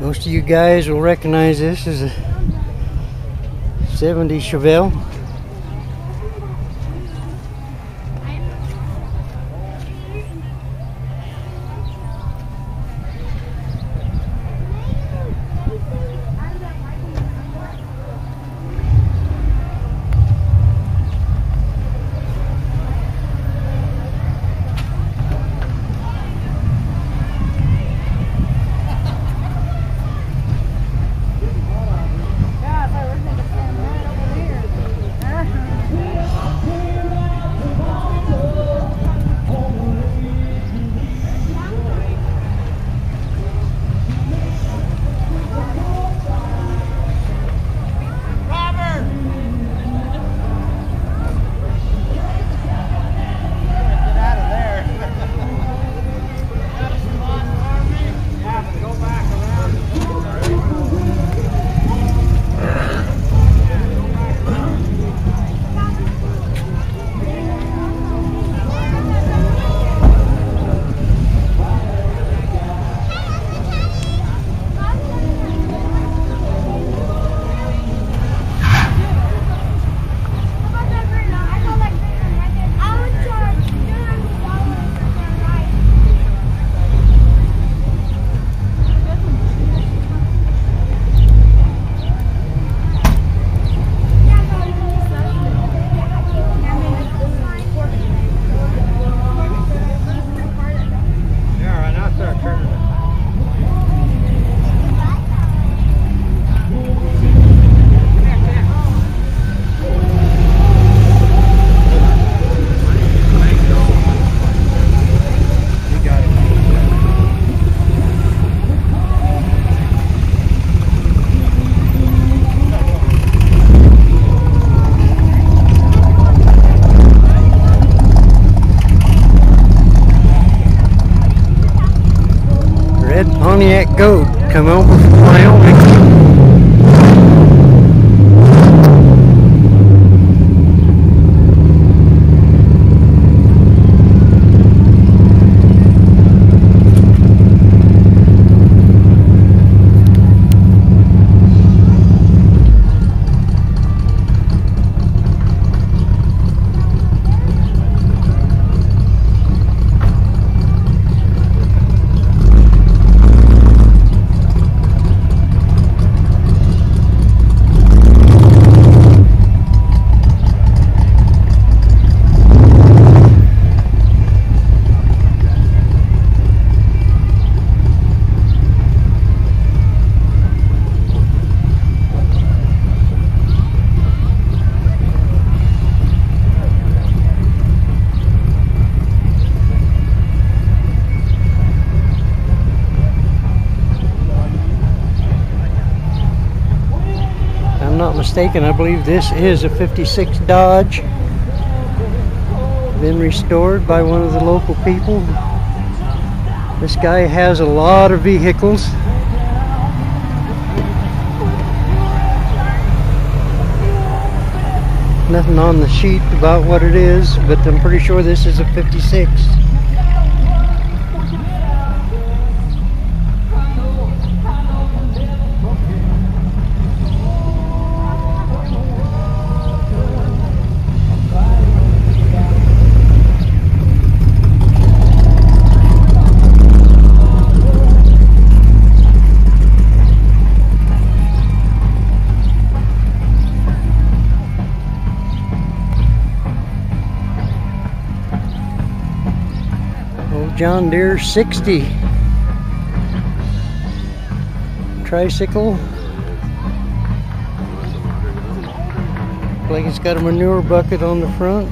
Most of you guys will recognize this as a 70 Chevelle. Red Pontiac Goat come over from Wyoming. Mistaken, I believe this is a 56 Dodge. Been restored by one of the local people. This guy has a lot of vehicles. Nothing on the sheet about what it is, but I'm pretty sure this is a 56. John Deere 60 tricycle. Looks Like it's got a manure bucket on the front.